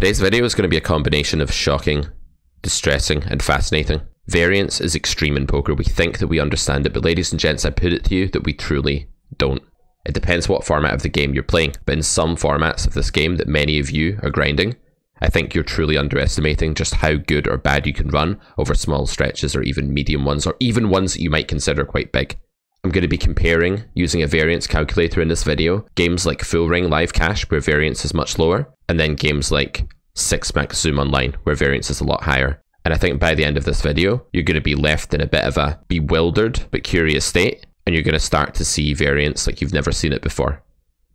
Today's video is going to be a combination of shocking, distressing, and fascinating. Variance is extreme in poker. We think that we understand it, but ladies and gents, I put it to you that we truly don't. It depends what format of the game you're playing, but in some formats of this game that many of you are grinding, I think you're truly underestimating just how good or bad you can run over small stretches or even medium ones, or even ones that you might consider quite big. I'm going to be comparing, using a variance calculator in this video, games like Full Ring Live Cash, where variance is much lower, and then games like 6 Max Zoom Online, where variance is a lot higher. And I think by the end of this video, you're going to be left in a bit of a bewildered but curious state, and you're going to start to see variance like you've never seen it before.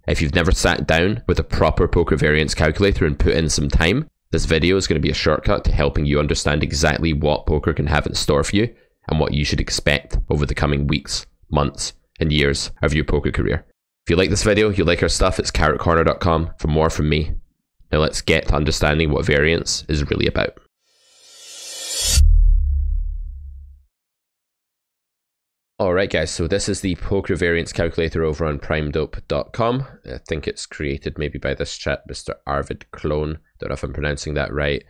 If you've never sat down with a proper poker variance calculator and put in some time, this video is going to be a shortcut to helping you understand exactly what poker can have in store for you and what you should expect over the coming weeks months, and years of your poker career. If you like this video, you like our stuff, it's carrotcorner.com for more from me. Now let's get to understanding what variance is really about. Alright guys, so this is the poker variance calculator over on primedope.com. I think it's created maybe by this chap, Mr. Arvid Klon. Don't know if I'm pronouncing that right.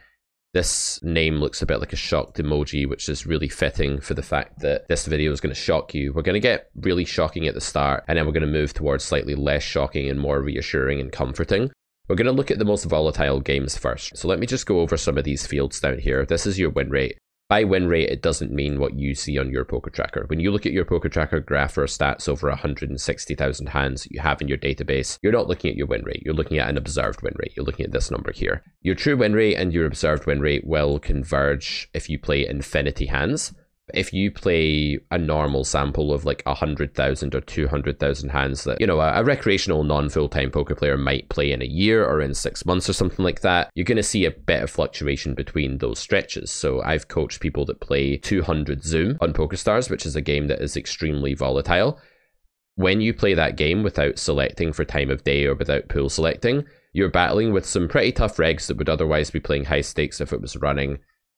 This name looks a bit like a shocked emoji, which is really fitting for the fact that this video is going to shock you. We're going to get really shocking at the start, and then we're going to move towards slightly less shocking and more reassuring and comforting. We're going to look at the most volatile games first. So let me just go over some of these fields down here. This is your win rate. By win rate, it doesn't mean what you see on your poker tracker. When you look at your poker tracker graph or stats over 160,000 hands you have in your database, you're not looking at your win rate. You're looking at an observed win rate. You're looking at this number here. Your true win rate and your observed win rate will converge if you play infinity hands if you play a normal sample of like 100,000 or 200,000 hands that, you know, a, a recreational non full time poker player might play in a year or in six months or something like that, you're going to see a bit of fluctuation between those stretches. So I've coached people that play 200 Zoom on PokerStars, which is a game that is extremely volatile. When you play that game without selecting for time of day or without pool selecting, you're battling with some pretty tough regs that would otherwise be playing high stakes if it was running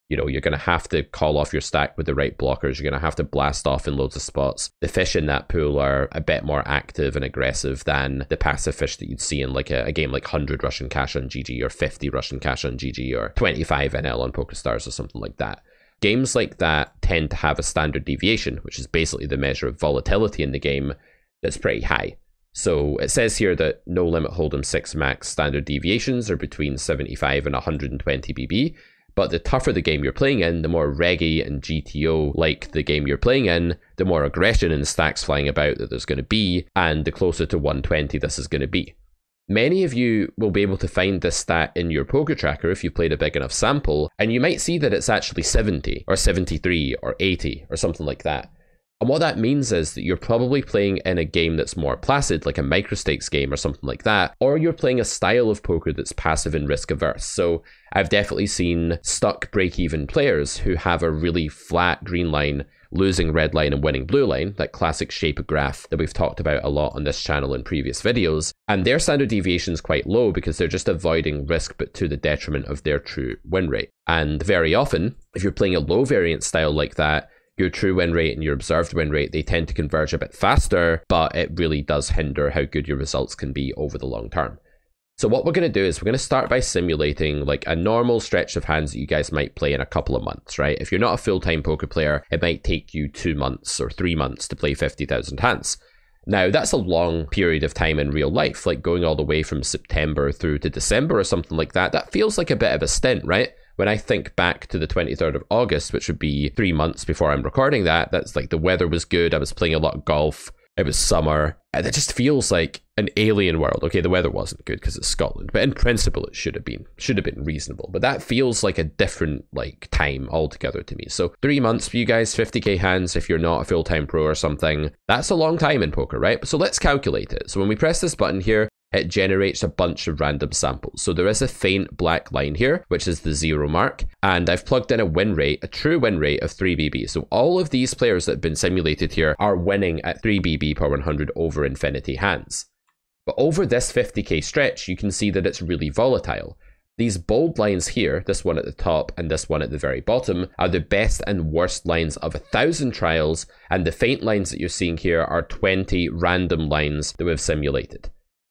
you know, you're going to have to call off your stack with the right blockers. You're going to have to blast off in loads of spots. The fish in that pool are a bit more active and aggressive than the passive fish that you'd see in like a, a game like 100 Rush and Cash on GG or 50 Rush and Cash on GG or 25 NL on PokerStars or something like that. Games like that tend to have a standard deviation, which is basically the measure of volatility in the game that's pretty high. So it says here that no limit hold'em 6 max standard deviations are between 75 and 120 BB, but the tougher the game you're playing in, the more reggae and GTO like the game you're playing in, the more aggression and stacks flying about that there's going to be, and the closer to 120 this is going to be. Many of you will be able to find this stat in your poker tracker if you played a big enough sample, and you might see that it's actually 70 or 73 or 80 or something like that. And what that means is that you're probably playing in a game that's more placid, like a microstakes game or something like that, or you're playing a style of poker that's passive and risk averse. So I've definitely seen stuck break even players who have a really flat green line, losing red line and winning blue line, that classic shape of graph that we've talked about a lot on this channel in previous videos. And their standard deviation is quite low because they're just avoiding risk but to the detriment of their true win rate. And very often, if you're playing a low variance style like that, your true win rate and your observed win rate, they tend to converge a bit faster, but it really does hinder how good your results can be over the long term. So what we're going to do is we're going to start by simulating like a normal stretch of hands that you guys might play in a couple of months, right? If you're not a full-time poker player, it might take you two months or three months to play 50,000 hands. Now, that's a long period of time in real life, like going all the way from September through to December or something like that. That feels like a bit of a stint, right? When I think back to the 23rd of August, which would be three months before I'm recording that, that's like the weather was good. I was playing a lot of golf. It was summer. And it just feels like an alien world. Okay, the weather wasn't good because it's Scotland, but in principle, it should have been should have been reasonable. But that feels like a different like time altogether to me. So three months for you guys, 50k hands if you're not a full time pro or something. That's a long time in poker, right? So let's calculate it. So when we press this button here, it generates a bunch of random samples. So there is a faint black line here, which is the zero mark, and I've plugged in a win rate, a true win rate of 3 BB. So all of these players that have been simulated here are winning at 3 BB per 100 over infinity hands. But over this 50k stretch, you can see that it's really volatile. These bold lines here, this one at the top and this one at the very bottom, are the best and worst lines of a thousand trials, and the faint lines that you're seeing here are 20 random lines that we've simulated.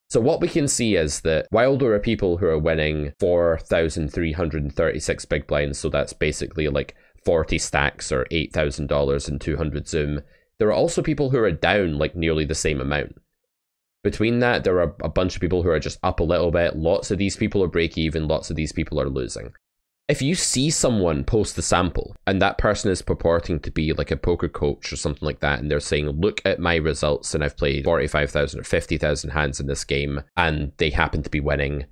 So what we can see is that while there are people who are winning 4,336 big blinds, so that's basically like 40 stacks or $8,000 and 200 zoom, there are also people who are down like nearly the same amount. Between that, there are a bunch of people who are just up a little bit. Lots of these people are break even, lots of these people are losing. If you see someone post the sample and that person is purporting to be like a poker coach or something like that, and they're saying, Look at my results, and I've played 45,000 or 50,000 hands in this game, and they happen to be winning,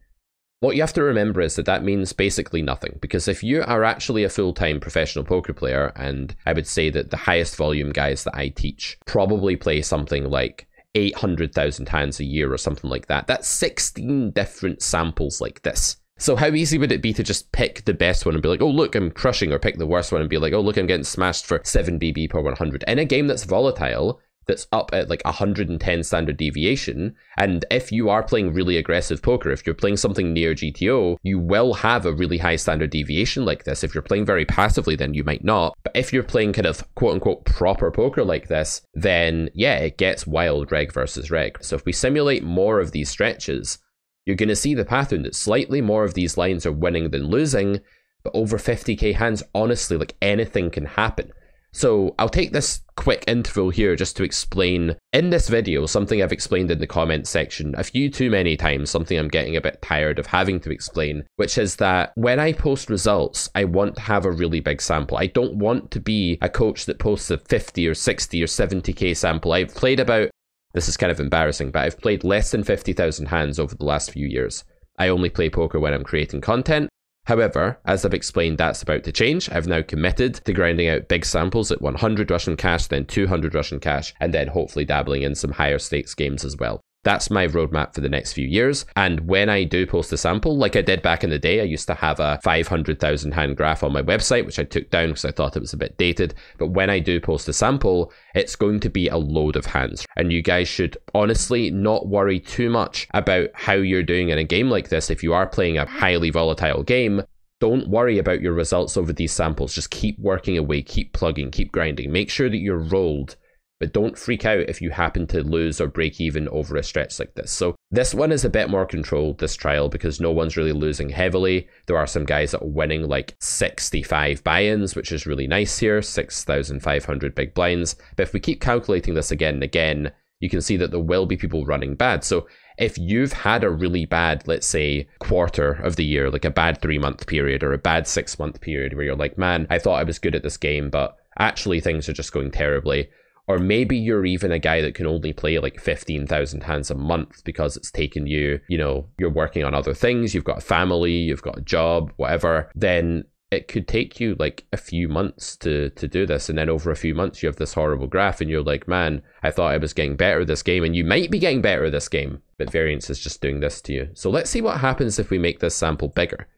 what you have to remember is that that means basically nothing because if you are actually a full time professional poker player, and I would say that the highest volume guys that I teach probably play something like 800,000 hands a year or something like that. That's 16 different samples like this. So how easy would it be to just pick the best one and be like, oh look, I'm crushing, or pick the worst one and be like, oh look, I'm getting smashed for 7 BB per 100. In a game that's volatile, that's up at like 110 standard deviation. And if you are playing really aggressive poker, if you're playing something near GTO, you will have a really high standard deviation like this. If you're playing very passively, then you might not. But if you're playing kind of quote unquote proper poker like this, then yeah, it gets wild reg versus reg. So if we simulate more of these stretches, you're going to see the pattern that slightly more of these lines are winning than losing. But over 50k hands, honestly, like anything can happen. So I'll take this quick interval here just to explain in this video something I've explained in the comments section a few too many times, something I'm getting a bit tired of having to explain, which is that when I post results, I want to have a really big sample. I don't want to be a coach that posts a 50 or 60 or 70k sample. I've played about, this is kind of embarrassing, but I've played less than 50,000 hands over the last few years. I only play poker when I'm creating content, However, as I've explained, that's about to change. I've now committed to grinding out big samples at 100 Rush and Cash, then 200 Rush and Cash, and then hopefully dabbling in some higher stakes games as well. That's my roadmap for the next few years. And when I do post a sample, like I did back in the day, I used to have a 500,000 hand graph on my website, which I took down because I thought it was a bit dated. But when I do post a sample, it's going to be a load of hands. And you guys should honestly not worry too much about how you're doing in a game like this. If you are playing a highly volatile game, don't worry about your results over these samples. Just keep working away, keep plugging, keep grinding. Make sure that you're rolled but don't freak out if you happen to lose or break even over a stretch like this. So this one is a bit more controlled, this trial, because no one's really losing heavily. There are some guys that are winning like 65 buy-ins, which is really nice here, 6,500 big blinds. But if we keep calculating this again and again, you can see that there will be people running bad. So if you've had a really bad, let's say, quarter of the year, like a bad three month period or a bad six month period where you're like, man, I thought I was good at this game, but actually things are just going terribly or maybe you're even a guy that can only play like 15,000 hands a month because it's taken you, you know, you're working on other things, you've got a family, you've got a job, whatever, then it could take you like a few months to to do this. And then over a few months you have this horrible graph and you're like man i thought i was getting better at this game. And you might be getting better at this game but variance is just doing this to you. So let's see what happens if we make this sample bigger.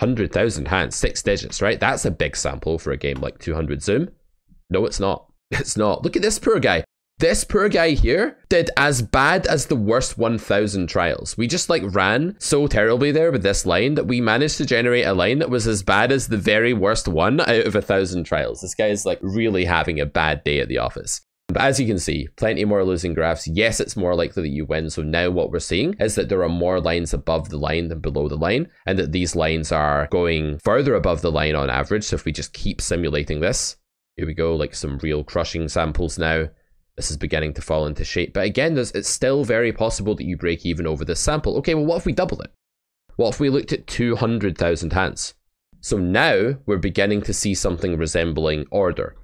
100000 hands six digits right? That's a big sample for a game like 200 zoom. No it's not It's not. Look at this poor guy. This poor guy here did as bad as the worst 1000 trials. We just like ran so terribly there with this line that we managed to generate a line that was as bad as the very worst one out of a thousand trials. This guy is like really having a bad day at the office. But as you can see, plenty more losing graphs. Yes, it's more likely that you win. So now what we're seeing is that there are more lines above the line than below the line, and that these lines are going further above the line on average. So if we just keep simulating this, here we go, like some real crushing samples now. This is beginning to fall into shape. But again, it's still very possible that you break even over this sample. Okay, well, what if we double it? What if we looked at 200,000 hands? So now we're beginning to see something resembling order.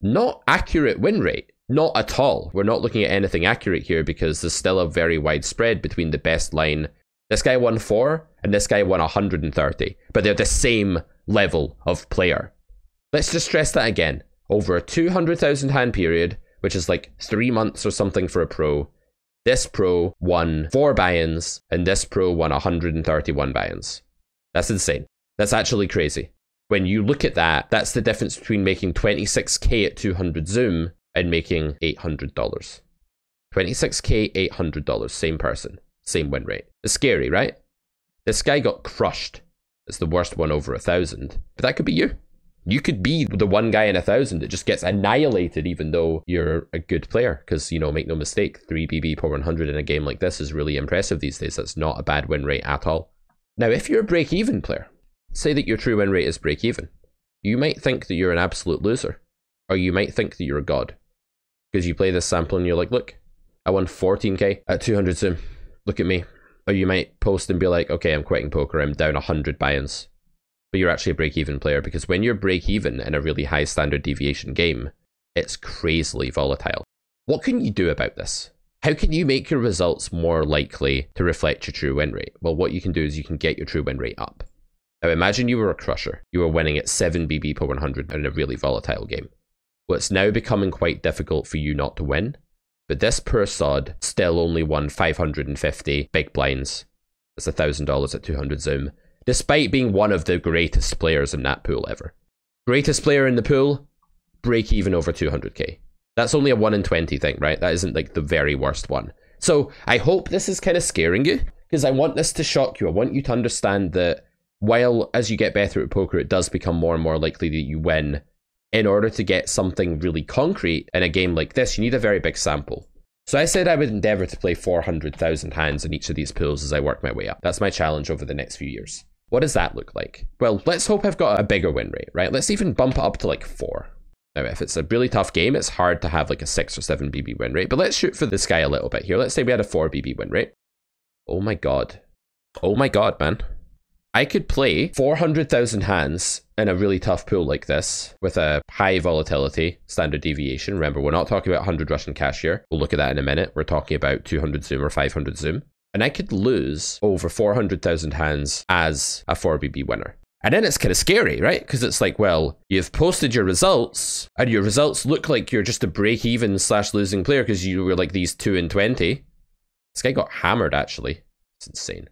Not accurate win rate, not at all. We're not looking at anything accurate here because there's still a very wide spread between the best line. This guy won four and this guy won 130, but they're the same level of player. Let's just stress that again. Over a 200,000 hand period, which is like three months or something for a pro, this pro won four buy-ins and this pro won 131 buy-ins. That's insane. That's actually crazy. When you look at that, that's the difference between making 26k at 200 zoom and making $800. 26k, $800, same person, same win rate. It's scary, right? This guy got crushed. It's the worst one over a thousand, but that could be you. You could be the one guy in a thousand that just gets annihilated, even though you're a good player. Because, you know, make no mistake, 3 BB per 100 in a game like this is really impressive these days. That's not a bad win rate at all. Now, if you're a break even player, say that your true win rate is break even, you might think that you're an absolute loser, or you might think that you're a god. Because you play this sample and you're like, look, I won 14k at 200 zoom. Look at me. Or you might post and be like, okay, I'm quitting poker, I'm down 100 buy ins but you're actually a break even player because when you're break even in a really high standard deviation game, it's crazily volatile. What can you do about this? How can you make your results more likely to reflect your true win rate? Well, what you can do is you can get your true win rate up. Now, imagine you were a crusher. You were winning at 7 BB per 100 in a really volatile game. Well, it's now becoming quite difficult for you not to win, but this poor sod still only won 550 big blinds. That's $1,000 at 200 zoom despite being one of the greatest players in that pool ever. Greatest player in the pool, break even over 200k. That's only a 1 in 20 thing, right? That isn't like the very worst one. So I hope this is kind of scaring you because I want this to shock you. I want you to understand that while as you get better at poker, it does become more and more likely that you win. In order to get something really concrete in a game like this, you need a very big sample. So I said I would endeavor to play 400,000 hands in each of these pools as I work my way up. That's my challenge over the next few years. What does that look like? Well, let's hope I've got a bigger win rate, right? Let's even bump it up to like four. Now, if it's a really tough game, it's hard to have like a six or seven BB win rate, but let's shoot for this guy a little bit here. Let's say we had a four BB win rate. Oh my God. Oh my God, man. I could play 400,000 hands in a really tough pool like this with a high volatility standard deviation. Remember, we're not talking about 100 Rush and Cash here. We'll look at that in a minute. We're talking about 200 zoom or 500 zoom and I could lose over 400,000 hands as a 4BB winner. And then it's kind of scary, right? Because it's like, well, you've posted your results, and your results look like you're just a break even slash losing player because you were like these 2 and 20. This guy got hammered, actually. It's insane.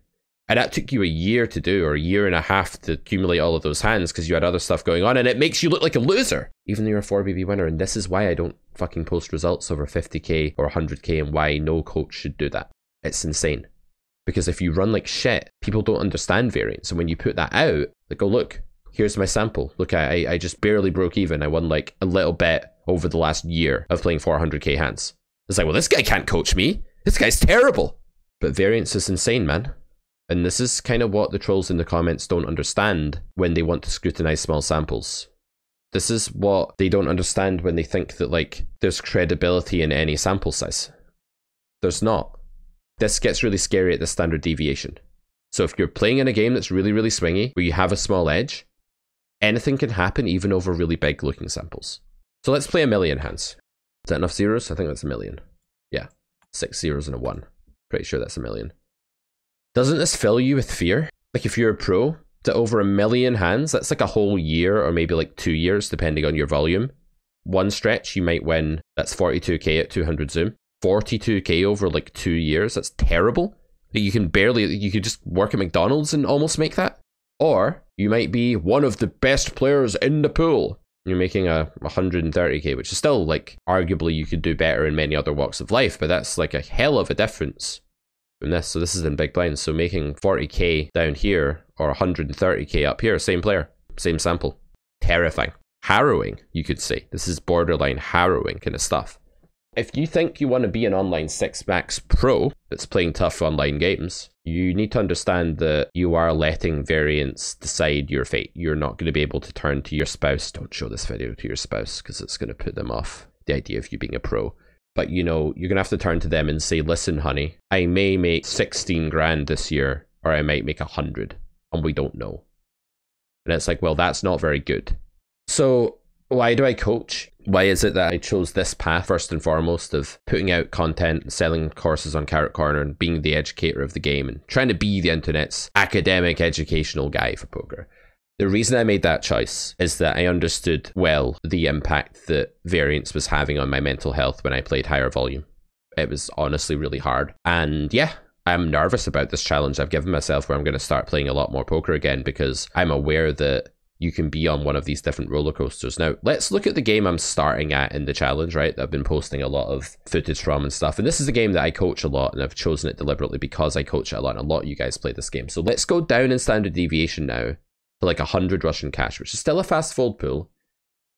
And that took you a year to do, or a year and a half to accumulate all of those hands because you had other stuff going on, and it makes you look like a loser, even though you're a 4BB winner. And this is why I don't fucking post results over 50k or 100k, and why no coach should do that. It's insane. Because if you run like shit, people don't understand variance. And when you put that out, they go, look, here's my sample. Look, I, I just barely broke even. I won like a little bit over the last year of playing 400k hands. It's like, well, this guy can't coach me. This guy's terrible. But variance is insane, man. And this is kind of what the trolls in the comments don't understand when they want to scrutinize small samples. This is what they don't understand when they think that, like, there's credibility in any sample size. There's not this gets really scary at the standard deviation. So if you're playing in a game that's really, really swingy, where you have a small edge, anything can happen even over really big looking samples. So let's play a million hands. Is that enough zeros? I think that's a million. Yeah, six zeros and a one. Pretty sure that's a million. Doesn't this fill you with fear? Like if you're a pro, to over a million hands, that's like a whole year or maybe like two years, depending on your volume. One stretch, you might win, that's 42k at 200 zoom. 42k over like two years. That's terrible. You can barely, you could just work at McDonald's and almost make that. Or you might be one of the best players in the pool. You're making a 130k, which is still like arguably you could do better in many other walks of life, but that's like a hell of a difference from this. So this is in big blinds. So making 40k down here or 130k up here, same player, same sample. Terrifying. Harrowing, you could say. This is borderline harrowing kind of stuff. If you think you want to be an online 6 max pro that's playing tough online games, you need to understand that you are letting variance decide your fate. You're not going to be able to turn to your spouse. Don't show this video to your spouse because it's going to put them off the idea of you being a pro. But you know, you're going to have to turn to them and say, listen, honey, I may make 16 grand this year, or I might make a 100, and we don't know. And it's like, well, that's not very good. So why do I coach? Why is it that I chose this path first and foremost of putting out content and selling courses on Carrot Corner and being the educator of the game and trying to be the internet's academic educational guy for poker? The reason I made that choice is that I understood well the impact that variance was having on my mental health when I played higher volume. It was honestly really hard. And yeah, I'm nervous about this challenge I've given myself where I'm going to start playing a lot more poker again because I'm aware that you can be on one of these different roller coasters. Now, let's look at the game I'm starting at in the challenge, right? That I've been posting a lot of footage from and stuff. And this is a game that I coach a lot, and I've chosen it deliberately because I coach it a lot, and a lot of you guys play this game. So let's go down in standard deviation now to like 100 Rush and Cash, which is still a fast fold pool.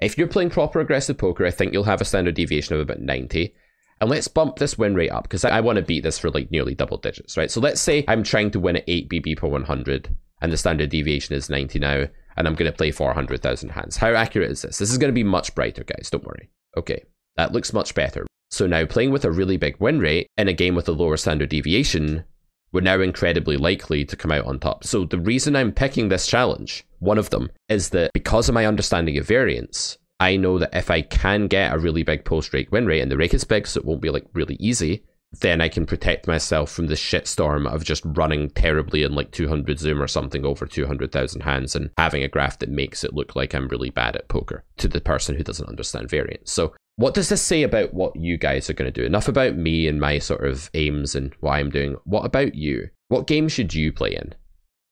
If you're playing proper aggressive poker, I think you'll have a standard deviation of about 90. And let's bump this win rate up because I, I want to beat this for like nearly double digits, right? So let's say I'm trying to win at 8 BB per 100 and the standard deviation is 90 now, and I'm going to play 400,000 hands. How accurate is this? This is going to be much brighter, guys. Don't worry. Okay, that looks much better. So now playing with a really big win rate in a game with a lower standard deviation, we're now incredibly likely to come out on top. So the reason I'm picking this challenge, one of them, is that because of my understanding of variance, I know that if I can get a really big post rake win rate, and the rake is big, so it won't be like really easy, then I can protect myself from the shitstorm of just running terribly in like 200 zoom or something over 200,000 hands and having a graph that makes it look like I'm really bad at poker to the person who doesn't understand variance. So, what does this say about what you guys are going to do? Enough about me and my sort of aims and what I'm doing. What about you? What game should you play in?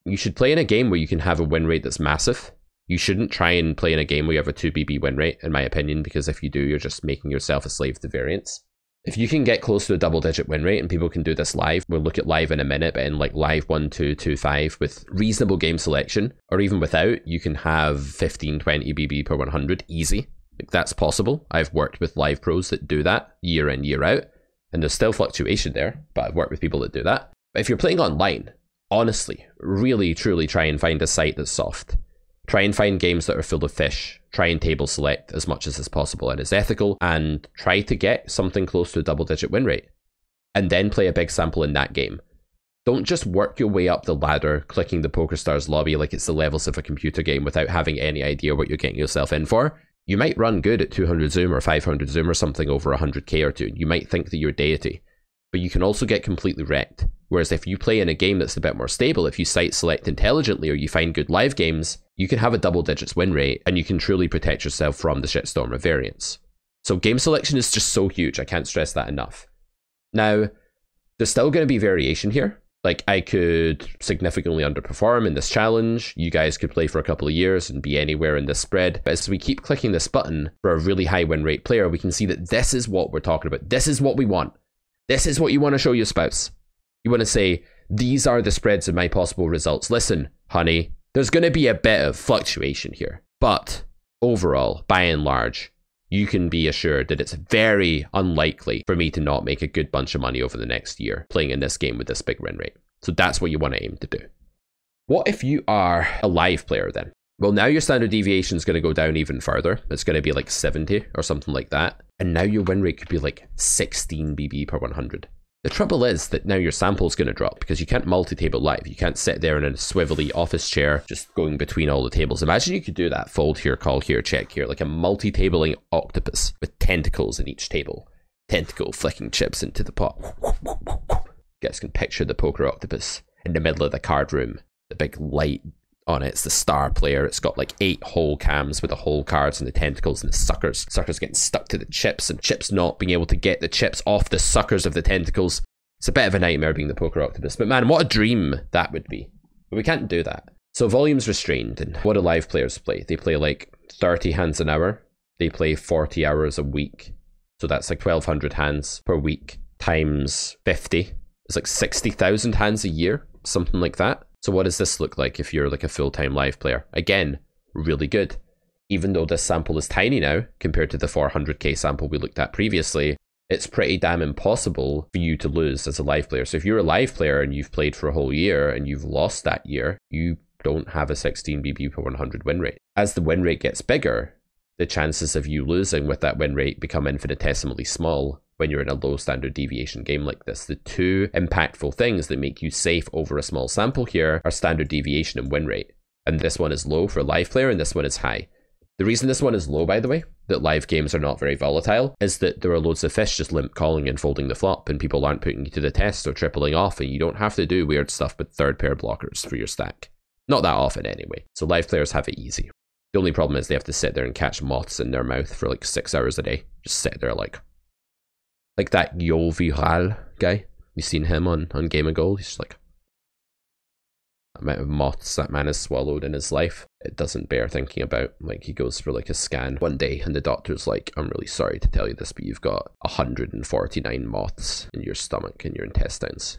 You should play in a game where you can have a win rate that's massive you shouldn't try and play in a game where you have a 2BB win rate, in my opinion, because if you do, you're just making yourself a slave to variance. If you can get close to a double digit win rate, and people can do this live, we'll look at live in a minute, but in like live 1, 2, 2, 5 with reasonable game selection, or even without, you can have 15, 20 BB per 100 easy. Like that's possible. I've worked with live pros that do that year in, year out, and there's still fluctuation there, but I've worked with people that do that. But if you're playing online, honestly, really, truly try and find a site that's soft Try and find games that are full of fish. Try and table select as much as is possible and is ethical, and try to get something close to a double digit win rate. And then play a big sample in that game. Don't just work your way up the ladder, clicking the PokerStars lobby like it's the levels of a computer game without having any idea what you're getting yourself in for. You might run good at 200 Zoom or 500 Zoom or something over 100k or two. You might think that you're a deity, but you can also get completely wrecked. Whereas if you play in a game that's a bit more stable, if you site select intelligently or you find good live games, you can have a double digits win rate and you can truly protect yourself from the shitstorm of variance. So game selection is just so huge. I can't stress that enough. Now, there's still going to be variation here. Like I could significantly underperform in this challenge. You guys could play for a couple of years and be anywhere in this spread. But as we keep clicking this button for a really high win rate player, we can see that this is what we're talking about. This is what we want. This is what you want to show your spouse. You want to say, these are the spreads of my possible results. Listen, honey, there's going to be a bit of fluctuation here, but overall, by and large, you can be assured that it's very unlikely for me to not make a good bunch of money over the next year playing in this game with this big win rate. So that's what you want to aim to do. What if you are a live player then? Well, now your standard deviation is going to go down even further. It's going to be like 70 or something like that. And now your win rate could be like 16 BB per 100. The trouble is that now your sample is going to drop because you can't multi-table live. You can't sit there in a swivelly office chair just going between all the tables. Imagine you could do that fold here, call here, check here, like a multi-tabling octopus with tentacles in each table. Tentacle flicking chips into the pot. You guys can picture the poker octopus in the middle of the card room. The big light on it. It's the star player. It's got like eight hole cams with the hole cards and the tentacles and the suckers. Suckers getting stuck to the chips and chips not being able to get the chips off the suckers of the tentacles. It's a bit of a nightmare being the poker octopus. But man, what a dream that would be. But we can't do that. So volume's restrained. And what do live players play? They play like 30 hands an hour. They play 40 hours a week. So that's like 1,200 hands per week times 50. It's like 60,000 hands a year, something like that. So what does this look like if you're like a full-time live player? Again, really good. Even though this sample is tiny now compared to the 400k sample we looked at previously, it's pretty damn impossible for you to lose as a live player. So if you're a live player and you've played for a whole year and you've lost that year, you don't have a 16 BB per 100 win rate. As the win rate gets bigger, the chances of you losing with that win rate become infinitesimally small when you're in a low standard deviation game like this. The two impactful things that make you safe over a small sample here are standard deviation and win rate. And this one is low for live player and this one is high. The reason this one is low, by the way, that live games are not very volatile, is that there are loads of fish just limp calling and folding the flop, and people aren't putting you to the test or tripling off, and you don't have to do weird stuff with third pair blockers for your stack. Not that often, anyway. So live players have it easy. The only problem is they have to sit there and catch moths in their mouth for like six hours a day. Just sit there like, like that Yoh Viral guy. You seen him on, on Game of Gold? He's just like, amount of moths that man has swallowed in his life, it doesn't bear thinking about. Like he goes for like a scan one day and the doctor's like, I'm really sorry to tell you this, but you've got 149 moths in your stomach and your intestines.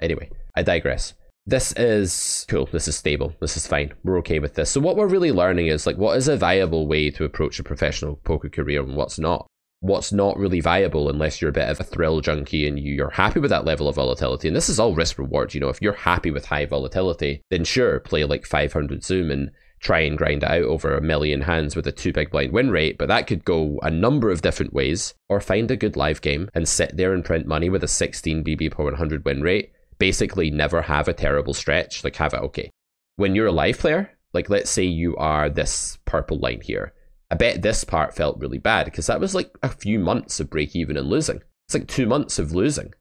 Anyway, I digress. This is cool. This is stable. This is fine. We're okay with this. So what we're really learning is like what is a viable way to approach a professional poker career and what's not. What's not really viable unless you're a bit of a thrill junkie and you're happy with that level of volatility. And this is all risk reward. You know, if you're happy with high volatility, then sure, play like 500 zoom and try and grind it out over a million hands with a two big blind win rate, but that could go a number of different ways. Or find a good live game and sit there and print money with a 16 BB per 100 win rate basically never have a terrible stretch, like have it okay. When you're a live player, like let's say you are this purple line here, I bet this part felt really bad because that was like a few months of break even and losing. It's like two months of losing.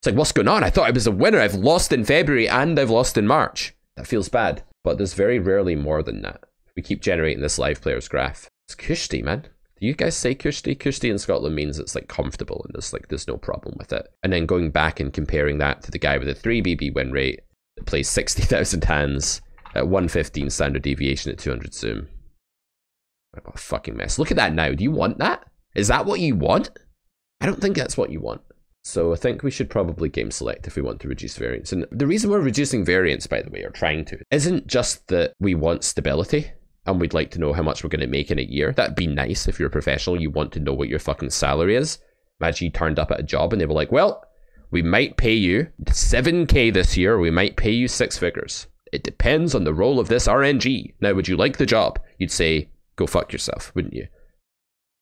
It's like, what's going on? I thought I was a winner. I've lost in February and I've lost in March. That feels bad. But there's very rarely more than that. We keep generating this live players graph. It's Kushti, man. Do you guys say Kushti? Kushti in Scotland means it's like comfortable and there's like there's no problem with it. And then going back and comparing that to the guy with a 3 BB win rate that plays 60,000 hands at 115 standard deviation at 200 zoom. What a fucking mess. Look at that now. Do you want that? Is that what you want? I don't think that's what you want. So I think we should probably game select if we want to reduce variance. And the reason we're reducing variance, by the way, or trying to, isn't just that we want stability and we'd like to know how much we're going to make in a year. That'd be nice if you're a professional. You want to know what your fucking salary is. Imagine you turned up at a job and they were like, well, we might pay you 7k this year, we might pay you six figures. It depends on the role of this RNG. Now, would you like the job? You'd say, go fuck yourself, wouldn't you?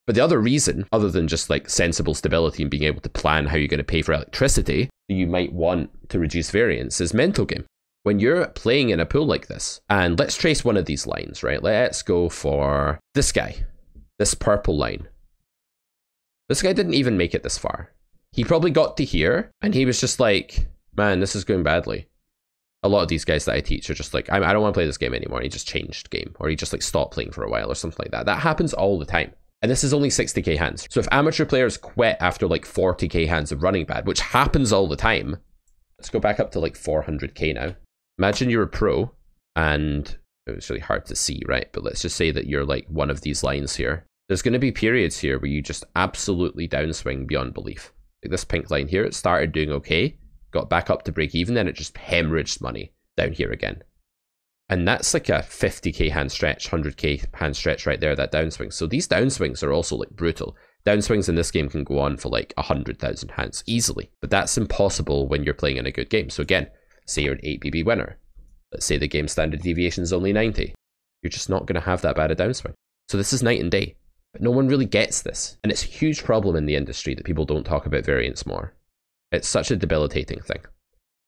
But the other reason, other than just like sensible stability and being able to plan how you're going to pay for electricity, you might want to reduce variance is mental game when you're playing in a pool like this, and let's trace one of these lines, right? Let's go for this guy, this purple line. This guy didn't even make it this far. He probably got to here, and he was just like, man, this is going badly. A lot of these guys that I teach are just like, I, don't want to play this game anymore. He just changed game, or he just like stopped playing for a while, or something like that. That happens all the time. And this is only 60k hands. So if amateur players quit after like 40k hands of running bad, which happens all the time, let's go back up to like 400k now. Imagine you're a pro and oh, it's really hard to see, right? But let's just say that you're like one of these lines here. There's going to be periods here where you just absolutely downswing beyond belief. Like this pink line here, it started doing okay, got back up to break even, then it just hemorrhaged money down here again. And that's like a 50k hand stretch, 100k hand stretch right there, that downswing. So these downswings are also like brutal. Downswings in this game can go on for like 100,000 hands easily, but that's impossible when you're playing in a good game. So again, say you're an 8 BB winner. Let's say the game standard deviation is only 90. You're just not going to have that bad a downswing. So this is night and day. But no one really gets this. And it's a huge problem in the industry that people don't talk about variance more. It's such a debilitating thing.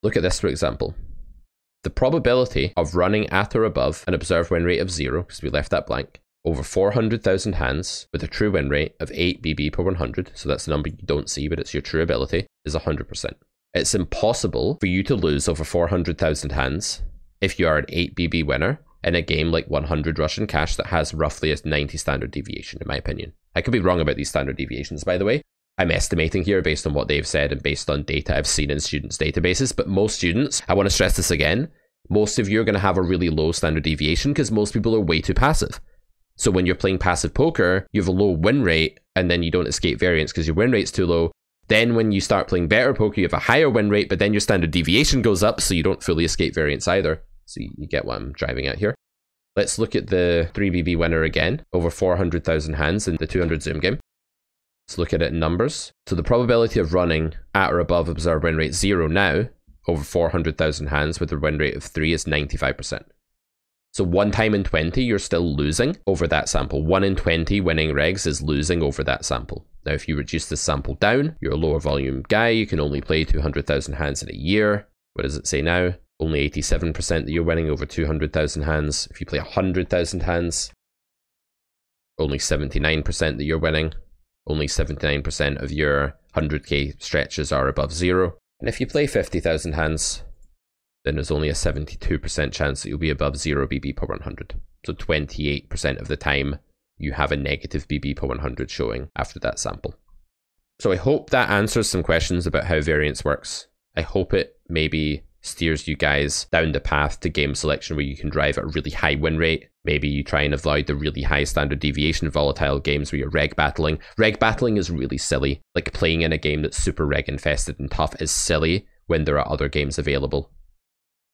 Look at this, for example. The probability of running at or above an observed win rate of zero, because we left that blank, over 400,000 hands with a true win rate of 8 BB per 100, so that's the number you don't see, but it's your true ability, is 100%. It's impossible for you to lose over 400,000 hands if you are an 8 BB winner in a game like 100 Rush and Cash that has roughly a 90 standard deviation, in my opinion. I could be wrong about these standard deviations, by the way. I'm estimating here based on what they've said and based on data I've seen in students' databases. But most students, I want to stress this again, most of you are going to have a really low standard deviation because most people are way too passive. So when you're playing passive poker, you have a low win rate and then you don't escape variance because your win rate's too low. Then when you start playing better poker, you have a higher win rate, but then your standard deviation goes up, so you don't fully escape variance either. So you get what I'm driving at here. Let's look at the 3BB winner again, over 400,000 hands in the 200 Zoom game. Let's look at it in numbers. So the probability of running at or above observed win rate 0 now, over 400,000 hands with a win rate of 3 is 95%. So one time in 20, you're still losing over that sample. One in 20 winning regs is losing over that sample. Now, if you reduce the sample down, you're a lower volume guy, you can only play 200,000 hands in a year. What does it say now? Only 87% that you're winning over 200,000 hands. If you play 100,000 hands, only 79% that you're winning. Only 79% of your 100k stretches are above zero. And if you play 50,000 hands, then there's only a 72% chance that you'll be above 0 BB per 100. So 28% of the time, you have a negative BB per 100 showing after that sample. So I hope that answers some questions about how variance works. I hope it maybe steers you guys down the path to game selection where you can drive at a really high win rate. Maybe you try and avoid the really high standard deviation volatile games where you're reg battling. Reg battling is really silly. Like playing in a game that's super reg infested and tough is silly when there are other games available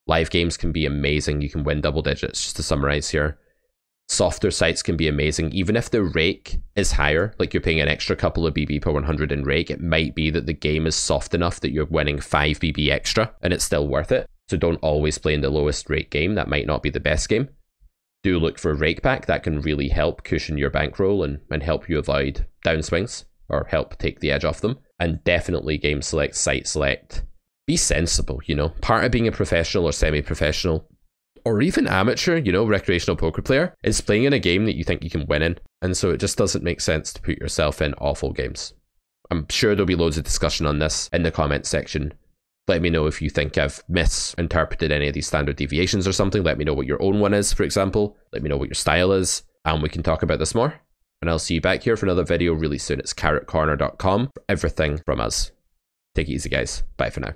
Live games can be amazing. You can win double digits, just to summarize here. Softer sites can be amazing. Even if the rake is higher, like you're paying an extra couple of BB per 100 in rake, it might be that the game is soft enough that you're winning 5 BB extra and it's still worth it. So don't always play in the lowest rake game. That might not be the best game. Do look for a rake pack. That can really help cushion your bankroll and, and help you avoid downswings or help take the edge off them. And definitely game select, site select. Be sensible, you know. Part of being a professional or semi professional or even amateur, you know, recreational poker player, is playing in a game that you think you can win in. And so it just doesn't make sense to put yourself in awful games. I'm sure there'll be loads of discussion on this in the comments section. Let me know if you think I've misinterpreted any of these standard deviations or something. Let me know what your own one is, for example. Let me know what your style is, and we can talk about this more. And I'll see you back here for another video really soon. It's carrotcorner.com for everything from us. Take it easy, guys. Bye for now.